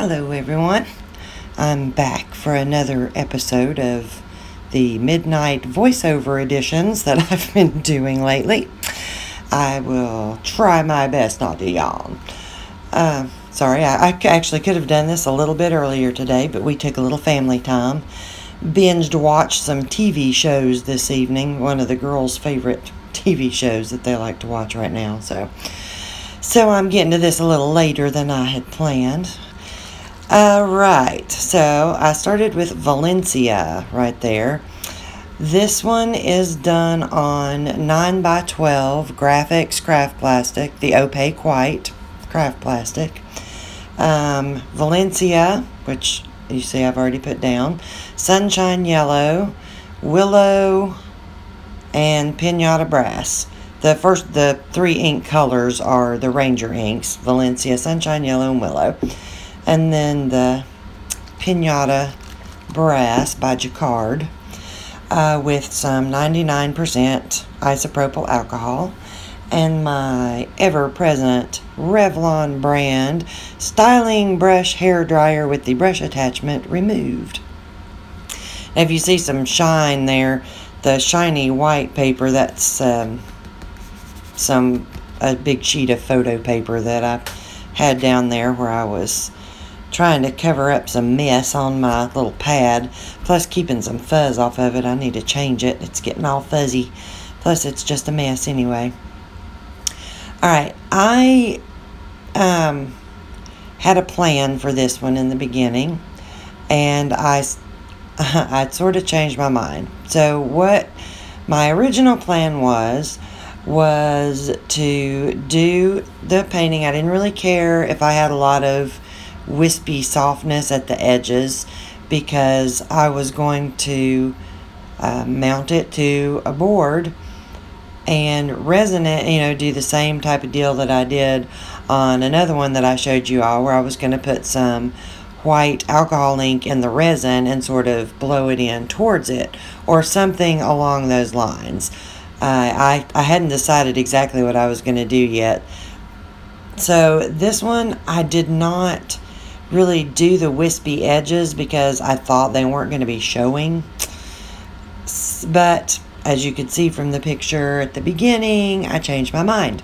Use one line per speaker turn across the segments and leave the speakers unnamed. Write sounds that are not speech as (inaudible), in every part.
Hello, everyone. I'm back for another episode of the midnight voiceover editions that (laughs) I've been doing lately. I will try my best not to yawn. Uh, sorry, I, I actually could have done this a little bit earlier today, but we took a little family time. Binged watched some TV shows this evening, one of the girls' favorite TV shows that they like to watch right now. So, so I'm getting to this a little later than I had planned. All right, so I started with Valencia right there. This one is done on 9 by 12 Grafix craft plastic, the opaque white craft plastic. Um, Valencia, which you see I've already put down, Sunshine Yellow, Willow, and Pinata Brass. The first, the three ink colors are the Ranger inks, Valencia, Sunshine Yellow, and Willow. And then the Pinata Brass by Jacquard uh, with some 99% isopropyl alcohol and my ever-present Revlon brand styling brush hair dryer with the brush attachment removed. Now, if you see some shine there, the shiny white paper, that's um, some a big sheet of photo paper that I had down there where I was trying to cover up some mess on my little pad, plus keeping some fuzz off of it. I need to change it. It's getting all fuzzy. Plus, it's just a mess anyway. Alright, I um, had a plan for this one in the beginning, and I, (laughs) I sort of changed my mind. So, what my original plan was, was to do the painting. I didn't really care if I had a lot of wispy softness at the edges because I was going to uh, mount it to a board and resin it, you know, do the same type of deal that I did on another one that I showed you all where I was going to put some white alcohol ink in the resin and sort of blow it in towards it or something along those lines. Uh, I, I hadn't decided exactly what I was going to do yet. So this one I did not really do the wispy edges because I thought they weren't going to be showing. But as you could see from the picture at the beginning, I changed my mind.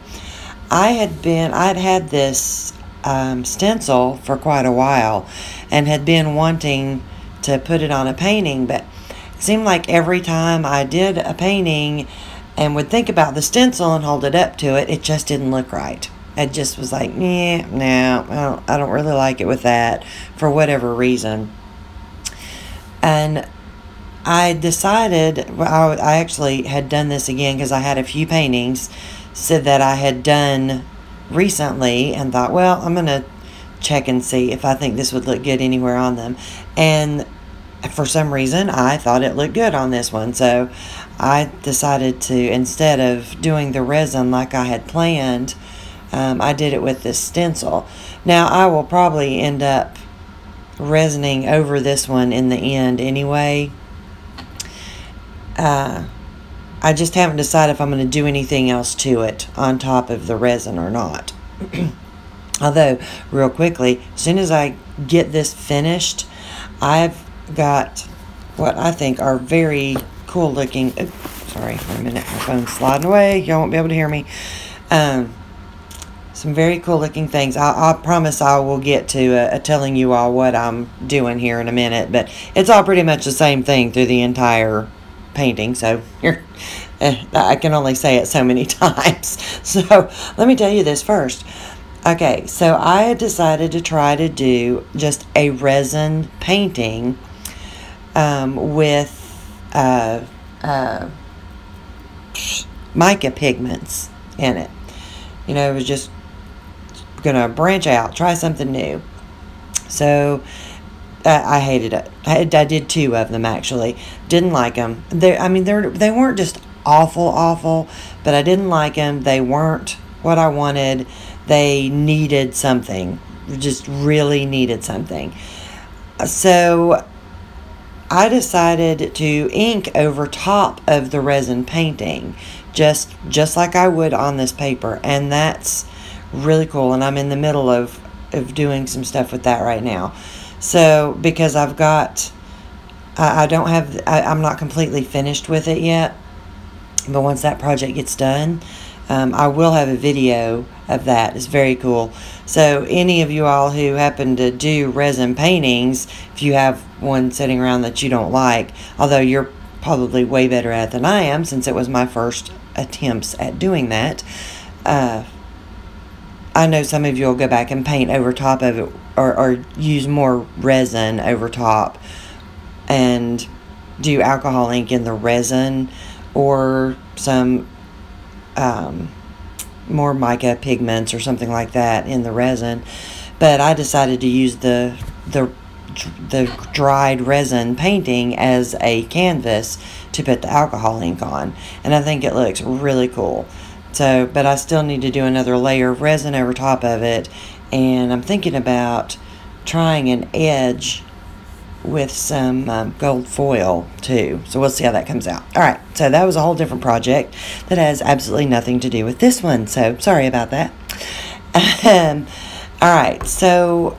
I had been, I'd had this um, stencil for quite a while and had been wanting to put it on a painting, but it seemed like every time I did a painting and would think about the stencil and hold it up to it, it just didn't look right. I just was like, yeah, no, I don't, I don't really like it with that for whatever reason. And I decided, I, I actually had done this again because I had a few paintings said that I had done recently and thought, well, I'm going to check and see if I think this would look good anywhere on them. And for some reason, I thought it looked good on this one. So I decided to, instead of doing the resin like I had planned, um, I did it with this stencil. Now, I will probably end up resining over this one in the end anyway. Uh, I just haven't decided if I'm going to do anything else to it on top of the resin or not. (clears throat) Although, real quickly, as soon as I get this finished, I've got what I think are very cool looking. Oh, sorry, for a minute, my phone's sliding away. Y'all won't be able to hear me. Um, some very cool looking things. I, I promise I will get to uh, telling you all what I'm doing here in a minute, but it's all pretty much the same thing through the entire painting, so (laughs) uh, I can only say it so many (laughs) times. So let me tell you this first. Okay, so I had decided to try to do just a resin painting um, with uh, uh, mica pigments in it. You know, it was just gonna branch out, try something new. So uh, I hated it. I, I did two of them actually. Didn't like them. They, I mean, they they weren't just awful, awful, but I didn't like them. They weren't what I wanted. They needed something. Just really needed something. So I decided to ink over top of the resin painting, just just like I would on this paper, and that's really cool and I'm in the middle of of doing some stuff with that right now. So because I've got, I, I don't have, I, I'm not completely finished with it yet. But once that project gets done, um, I will have a video of that. It's very cool. So any of you all who happen to do resin paintings, if you have one sitting around that you don't like, although you're probably way better at than I am since it was my first attempts at doing that, uh, I know some of you will go back and paint over top of it or, or use more resin over top and do alcohol ink in the resin or some um, more mica pigments or something like that in the resin. But I decided to use the the the dried resin painting as a canvas to put the alcohol ink on, and I think it looks really cool. So, but I still need to do another layer of resin over top of it, and I'm thinking about trying an edge with some um, gold foil too. So we'll see how that comes out. All right, so that was a whole different project that has absolutely nothing to do with this one. So sorry about that. Um, all right, so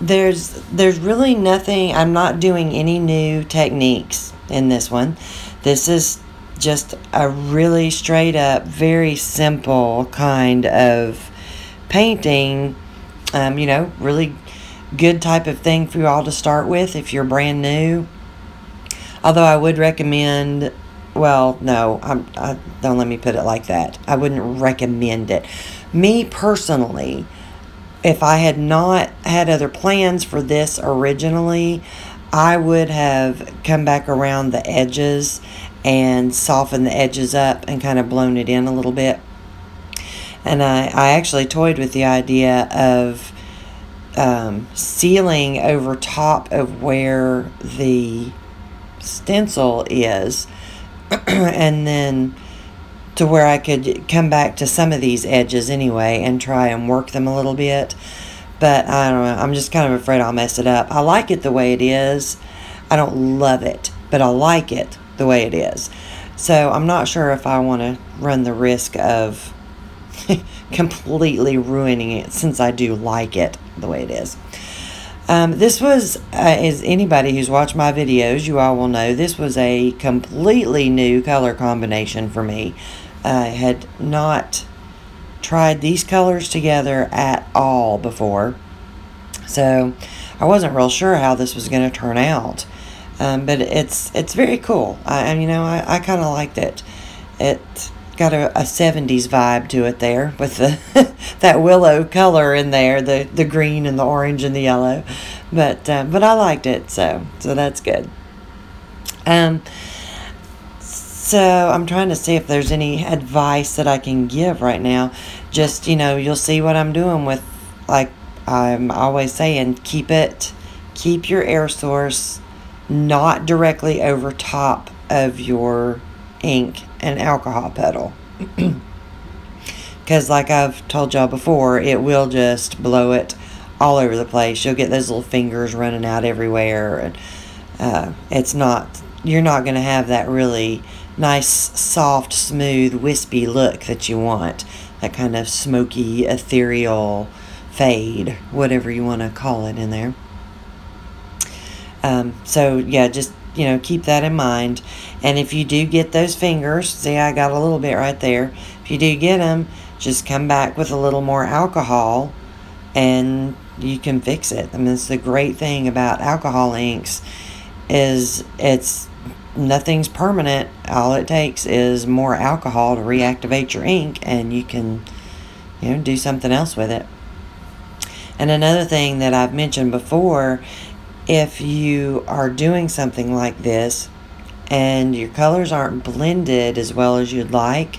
there's there's really nothing. I'm not doing any new techniques in this one. This is just a really straight up, very simple kind of painting. Um, you know, really good type of thing for you all to start with if you're brand new. Although I would recommend, well, no, I'm, I, don't let me put it like that. I wouldn't recommend it. Me personally, if I had not had other plans for this originally, I would have come back around the edges and softened the edges up and kind of blown it in a little bit. And I, I actually toyed with the idea of um, sealing over top of where the stencil is (clears throat) and then to where I could come back to some of these edges anyway and try and work them a little bit. But I don't know I'm just kind of afraid I'll mess it up. I like it the way it is. I don't love it but I like it the way it is so I'm not sure if I want to run the risk of (laughs) completely ruining it since I do like it the way it is. Um, this was, uh, as anybody who's watched my videos, you all will know, this was a completely new color combination for me. I had not tried these colors together at all before. So I wasn't real sure how this was going to turn out. Um, but it's it's very cool. I, you know, I, I kind of liked it. It got a, a 70s vibe to it there with the (laughs) that willow color in there the the green and the orange and the yellow but uh, but I liked it so so that's good um so I'm trying to see if there's any advice that I can give right now just you know you'll see what I'm doing with like I'm always saying keep it keep your air source not directly over top of your ink and alcohol puddle. (clears throat) Because, like I've told y'all before, it will just blow it all over the place. You'll get those little fingers running out everywhere. And uh, it's not, you're not going to have that really nice, soft, smooth, wispy look that you want. That kind of smoky, ethereal fade, whatever you want to call it in there. Um, so, yeah, just you know, keep that in mind. And if you do get those fingers, see I got a little bit right there. If you do get them, just come back with a little more alcohol and you can fix it. I mean, it's the great thing about alcohol inks is it's nothing's permanent. All it takes is more alcohol to reactivate your ink and you can, you know, do something else with it. And another thing that I've mentioned before if you are doing something like this and your colors aren't blended as well as you'd like,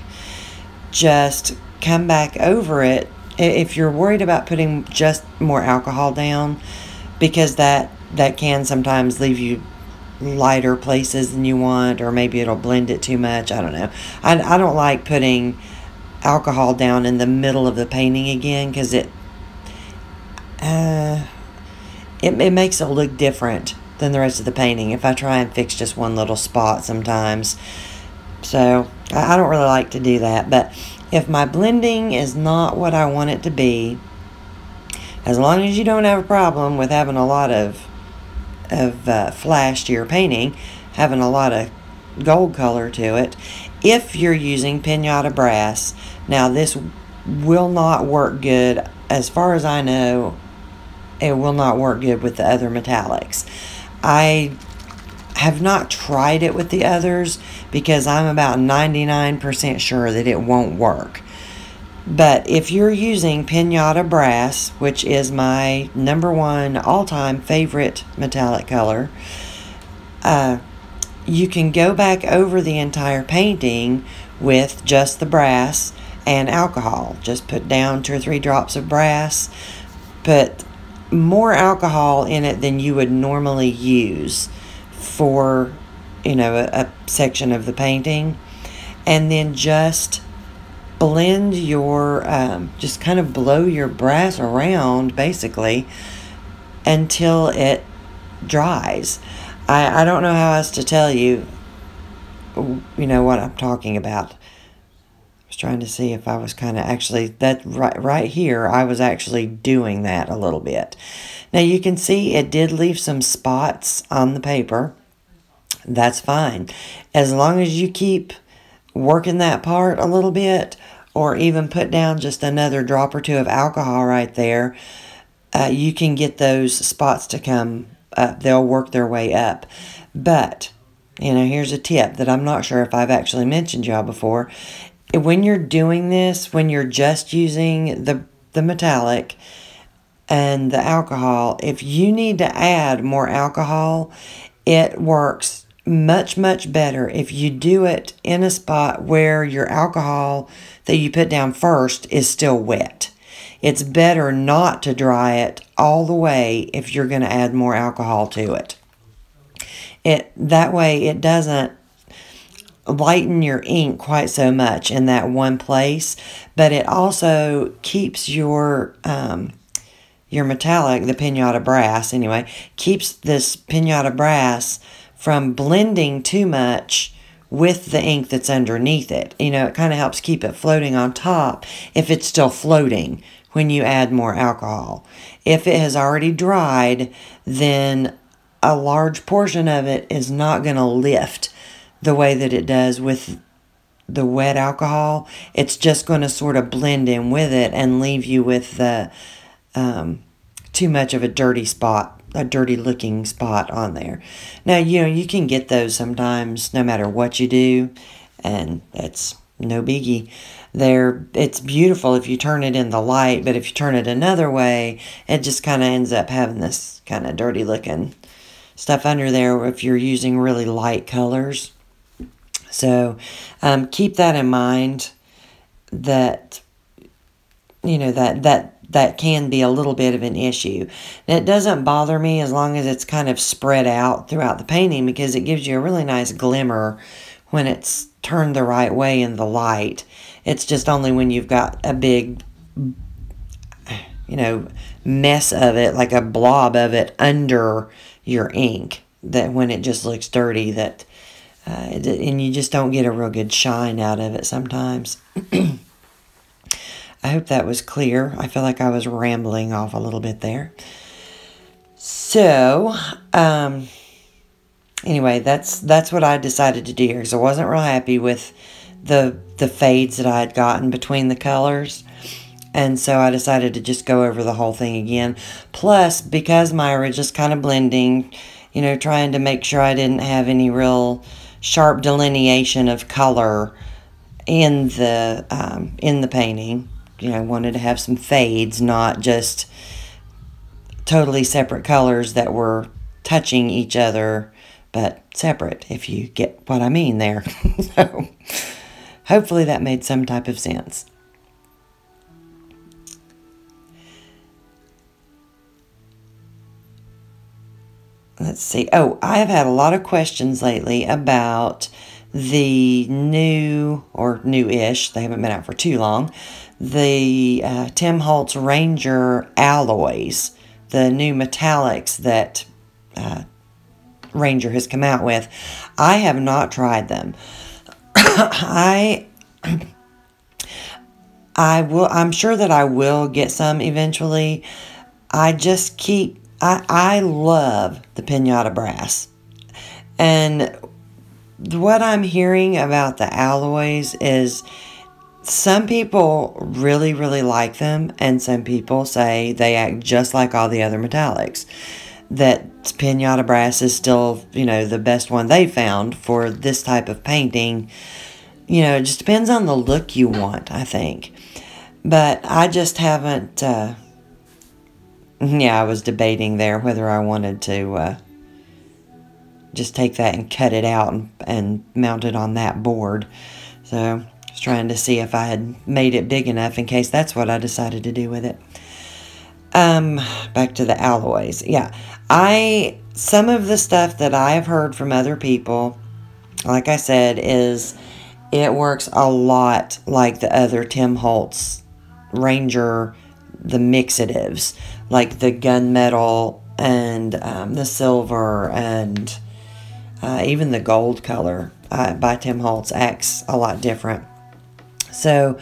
just come back over it. If you're worried about putting just more alcohol down, because that that can sometimes leave you lighter places than you want, or maybe it'll blend it too much. I don't know. I, I don't like putting alcohol down in the middle of the painting again because it. Uh, it, it makes it look different than the rest of the painting if I try and fix just one little spot sometimes. So I don't really like to do that. But if my blending is not what I want it to be, as long as you don't have a problem with having a lot of of uh, flash to your painting, having a lot of gold color to it, if you're using pinata brass. Now this will not work good, as far as I know, it will not work good with the other metallics. I have not tried it with the others because I'm about 99% sure that it won't work. But if you're using Pinata Brass, which is my number one all-time favorite metallic color, uh, you can go back over the entire painting with just the brass and alcohol. Just put down two or three drops of brass, put more alcohol in it than you would normally use for, you know, a, a section of the painting, and then just blend your, um, just kind of blow your brass around basically until it dries. I, I don't know how else to tell you, you know, what I'm talking about. Trying to see if I was kind of actually, that right, right here, I was actually doing that a little bit. Now you can see it did leave some spots on the paper. That's fine. As long as you keep working that part a little bit, or even put down just another drop or two of alcohol right there, uh, you can get those spots to come up. They'll work their way up. But, you know, here's a tip that I'm not sure if I've actually mentioned y'all before. When you're doing this, when you're just using the, the metallic and the alcohol, if you need to add more alcohol, it works much, much better if you do it in a spot where your alcohol that you put down first is still wet. It's better not to dry it all the way if you're going to add more alcohol to it. It That way it doesn't lighten your ink quite so much in that one place, but it also keeps your um, your metallic, the pinata brass anyway, keeps this pinata brass from blending too much with the ink that's underneath it. You know, it kind of helps keep it floating on top if it's still floating when you add more alcohol. If it has already dried, then a large portion of it is not going to lift the way that it does with the wet alcohol. It's just going to sort of blend in with it and leave you with the um, too much of a dirty spot a dirty looking spot on there. Now, you know, you can get those sometimes no matter what you do, and it's no biggie. There, it's beautiful if you turn it in the light, but if you turn it another way, it just kind of ends up having this kind of dirty looking stuff under there if you're using really light colors. So, um, keep that in mind that, you know, that, that that can be a little bit of an issue. And it doesn't bother me as long as it's kind of spread out throughout the painting because it gives you a really nice glimmer when it's turned the right way in the light. It's just only when you've got a big, you know, mess of it, like a blob of it under your ink, that when it just looks dirty, that, uh, and you just don't get a real good shine out of it sometimes. (clears throat) I hope that was clear. I feel like I was rambling off a little bit there. So, um, anyway, that's that's what I decided to do here because I wasn't real happy with the the fades that I had gotten between the colors. And so I decided to just go over the whole thing again. Plus, because Myra just kind of blending, you know, trying to make sure I didn't have any real sharp delineation of color in the um, in the painting you know, wanted to have some fades, not just totally separate colors that were touching each other, but separate, if you get what I mean there. (laughs) so, hopefully that made some type of sense. Let's see. Oh, I have had a lot of questions lately about the new, or new-ish, they haven't been out for too long, the uh, Tim Holtz Ranger alloys, the new metallics that uh, Ranger has come out with. I have not tried them. (coughs) I (coughs) I will I'm sure that I will get some eventually. I just keep, I, I love the pinata brass. And what I'm hearing about the alloys is some people really, really like them, and some people say they act just like all the other metallics. That pinata brass is still, you know, the best one they found for this type of painting. You know, it just depends on the look you want, I think. But I just haven't, uh, yeah, I was debating there whether I wanted to uh, just take that and cut it out and, and mount it on that board. So I was trying to see if I had made it big enough in case that's what I decided to do with it. Um, back to the alloys. Yeah, I some of the stuff that I've heard from other people, like I said, is it works a lot like the other Tim Holtz Ranger, the mixatives, like the gunmetal and um, the silver and uh, even the gold color uh, by Tim Holtz acts a lot different. So,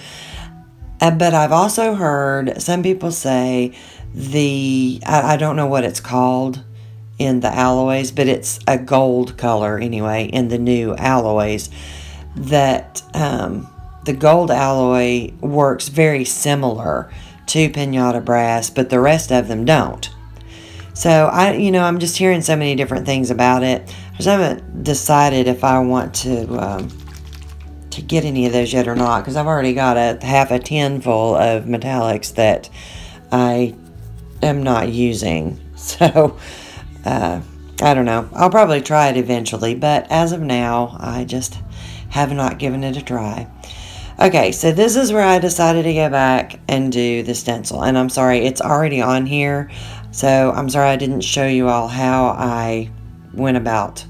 uh, but I've also heard some people say the, I, I don't know what it's called in the alloys, but it's a gold color anyway in the new alloys. That um, the gold alloy works very similar to pinata brass, but the rest of them don't. So I, you know, I'm just hearing so many different things about it. I just haven't decided if I want to um, to get any of those yet or not because I've already got a half a tin full of metallics that I am not using. (laughs) So uh, I don't know. I'll probably try it eventually, but as of now, I just have not given it a try. Okay, so this is where I decided to go back and do the stencil. And I'm sorry, it's already on here. So I'm sorry I didn't show you all how I went about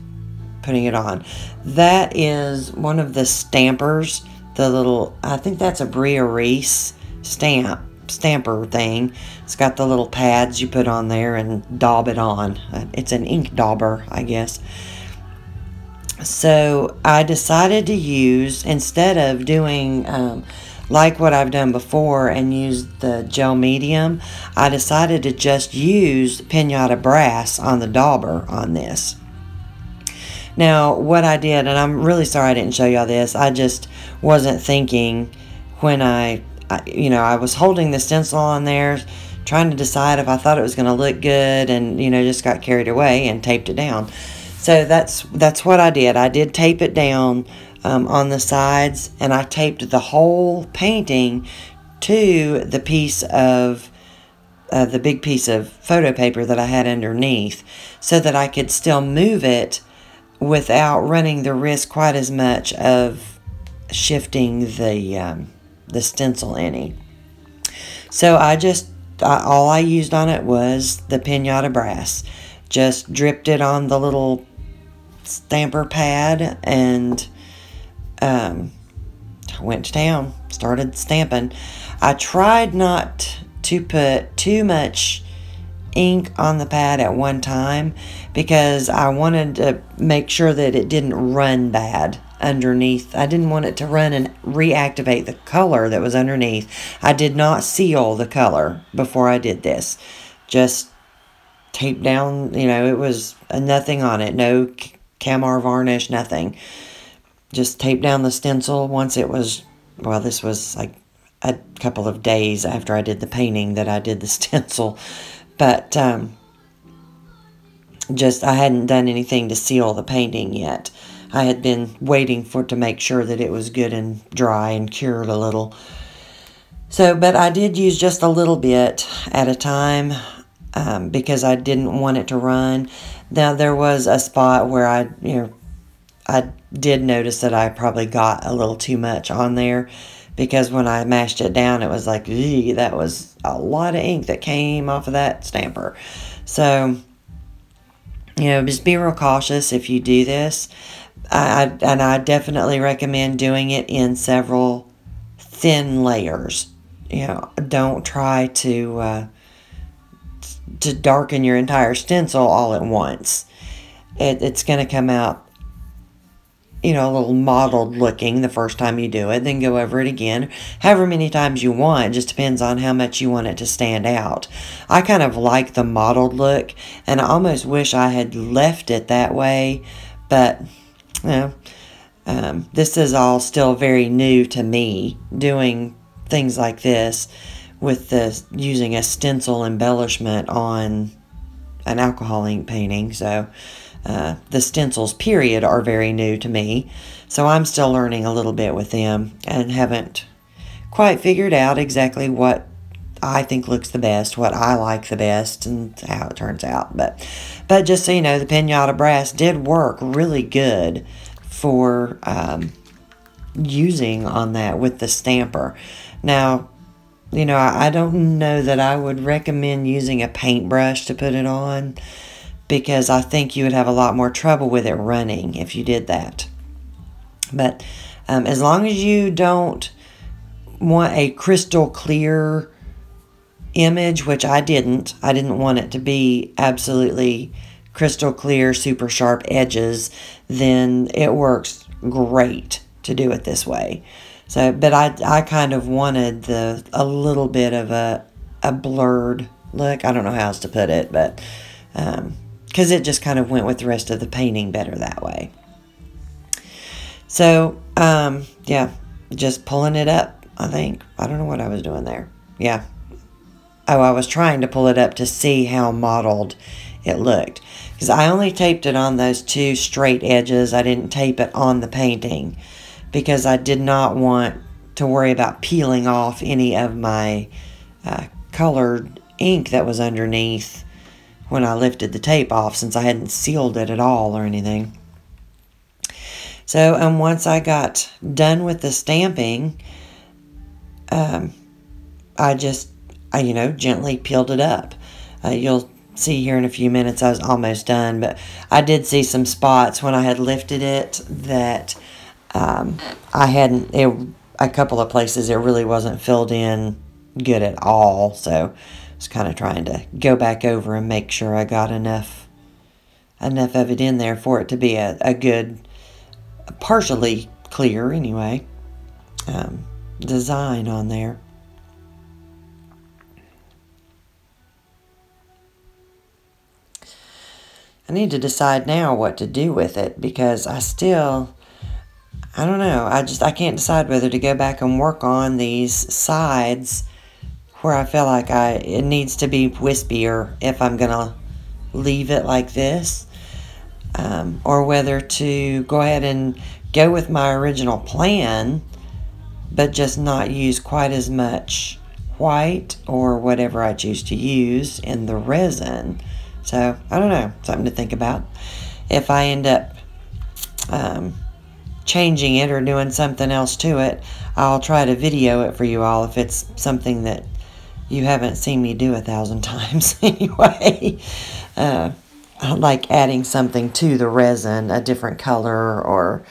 putting it on. That is one of the stampers, the little, I think that's a Brea Reese stamp, stamper thing. It's got the little pads you put on there and daub it on. It's an ink dauber, I guess. So I decided to use, instead of doing um, like what I've done before and use the gel medium, I decided to just use pinata brass on the dauber on this. Now, what I did, and I'm really sorry I didn't show y'all this, I just wasn't thinking when I, I, you know, I was holding the stencil on there, trying to decide if I thought it was going to look good, and, you know, just got carried away and taped it down. So that's, that's what I did. I did tape it down um, on the sides, and I taped the whole painting to the piece of uh, the big piece of photo paper that I had underneath so that I could still move it without running the risk quite as much of shifting the um, the stencil any. So I just I, all I used on it was the pinata brass. Just dripped it on the little stamper pad and um, went to town. Started stamping. I tried not to put too much ink on the pad at one time because I wanted to make sure that it didn't run bad underneath. I didn't want it to run and reactivate the color that was underneath. I did not seal the color before I did this. Just tape down, you know, it was nothing on it. No Kamar varnish, nothing. Just tape down the stencil once it was, well, this was like a couple of days after I did the painting that I did the (laughs) stencil. But um, just I hadn't done anything to seal the painting yet. I had been waiting for to make sure that it was good and dry and cured a little. So, but I did use just a little bit at a time um, because I didn't want it to run. Now there was a spot where I, you know, I did notice that I probably got a little too much on there because when I mashed it down, it was like, gee, that was a lot of ink that came off of that stamper. So, you know, just be real cautious if you do this. I, I, and I definitely recommend doing it in several thin layers. You know, don't try to uh, to darken your entire stencil all at once. It, it's going to come out you know, a little mottled looking the first time you do it, then go over it again, however many times you want. It just depends on how much you want it to stand out. I kind of like the mottled look, and I almost wish I had left it that way, but, you know, um, this is all still very new to me, doing things like this with the using a stencil embellishment on an alcohol ink painting. So, uh, the stencils, period, are very new to me. So I'm still learning a little bit with them and haven't quite figured out exactly what I think looks the best, what I like the best, and how it turns out. But, but just so you know, the Pinata Brass did work really good for um, using on that with the stamper. Now, you know, I, don't know that I would recommend using a paintbrush to put it on because I think you would have a lot more trouble with it running if you did that. But um, as long as you don't want a crystal clear image, which I didn't, I didn't want it to be absolutely crystal clear, super sharp edges, then it works great to do it this way. So, but I, I kind of wanted the a little bit of a, a blurred look. I don't know how else to put it, but um, because it just kind of went with the rest of the painting better that way. So, um, yeah, just pulling it up, I think. I don't know what I was doing there. Yeah. Oh, I was trying to pull it up to see how mottled it looked. Because I only taped it on those two straight edges. I didn't tape it on the painting. Because I did not want to worry about peeling off any of my uh, colored ink that was underneath when I lifted the tape off since I hadn't sealed it at all or anything. So, and um, once I got done with the stamping, um, I just, I, you know, gently peeled it up. Uh, you'll see here in a few minutes I was almost done, but I did see some spots when I had lifted it that um, I hadn't, it, a couple of places it really wasn't filled in good at all. So, I was kind of trying to go back over and make sure I got enough enough of it in there for it to be a, a good, partially clear anyway, um, design on there. I need to decide now what to do with it because I still, I don't know, I just, I can't decide whether to go back and work on these sides where I feel like I it needs to be wispier if I'm gonna leave it like this um, or whether to go ahead and go with my original plan but just not use quite as much white or whatever I choose to use in the resin. So I don't know. Something to think about. If I end up um, changing it or doing something else to it I'll try to video it for you all if it's something that you haven't seen me do a thousand (laughs) times anyway. Uh, like adding something to the resin, a different color or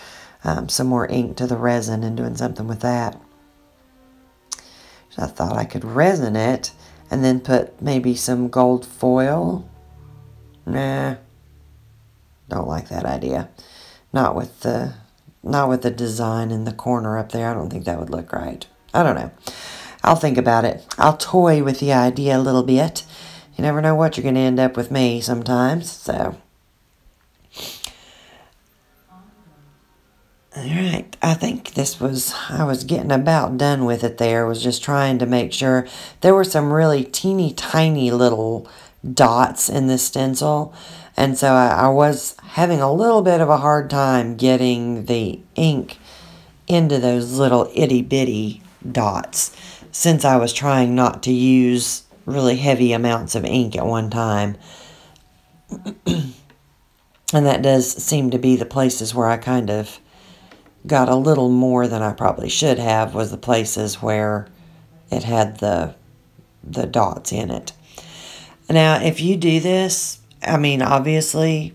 um, some more ink to the resin and doing something with that. So I thought I could resin it and then put maybe some gold foil. Nah, don't like that idea. Not with the not with the design in the corner up there. I don't think that would look right. I don't know. I'll think about it. I'll toy with the idea a little bit. You never know what you're going to end up with me sometimes, so. Alright, I think this was, I was getting about done with it there. was just trying to make sure. There were some really teeny tiny little dots in this stencil. And so I, I was having a little bit of a hard time getting the ink into those little itty bitty dots since I was trying not to use really heavy amounts of ink at one time. (clears throat) and that does seem to be the places where I kind of got a little more than I probably should have was the places where it had the the dots in it. Now, if you do this, I mean, obviously,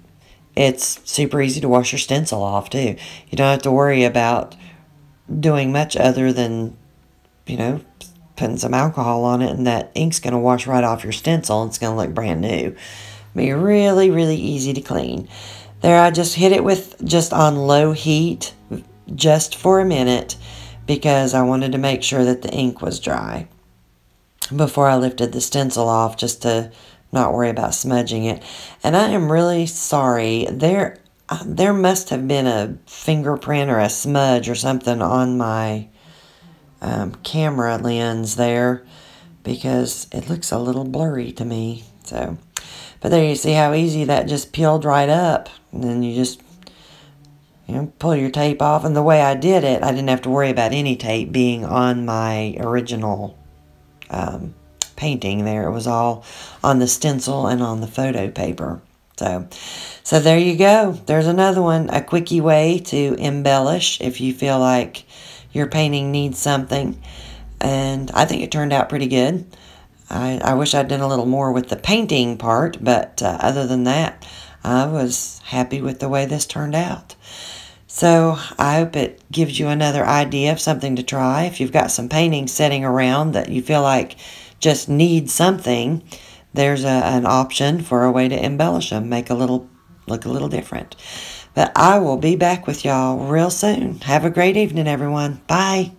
it's super easy to wash your stencil off, too. You don't have to worry about doing much other than, you know, putting some alcohol on it and that ink's going to wash right off your stencil and it's going to look brand new. Be really, really easy to clean. there I just hit it with just on low heat just for a minute because I wanted to make sure that the ink was dry before I lifted the stencil off just to not worry about smudging it. And I am really sorry. There there must have been a fingerprint or a smudge or something on my um, camera lens there because it looks a little blurry to me. So, but there you see how easy that just peeled right up. And then you just you know, pull your tape off. And the way I did it, I didn't have to worry about any tape being on my original um, painting there. It was all on the stencil and on the photo paper. So, so there you go. There's another one, a quickie way to embellish if you feel like your painting needs something. And I think it turned out pretty good. I, I wish I'd done a little more with the painting part, but uh, other than that, I was happy with the way this turned out. So I hope it gives you another idea of something to try. If you've got some paintings sitting around that you feel like just need something, there's a, an option for a way to embellish them, make a little look a little different. But I will be back with y'all real soon. Have a great evening, everyone. Bye.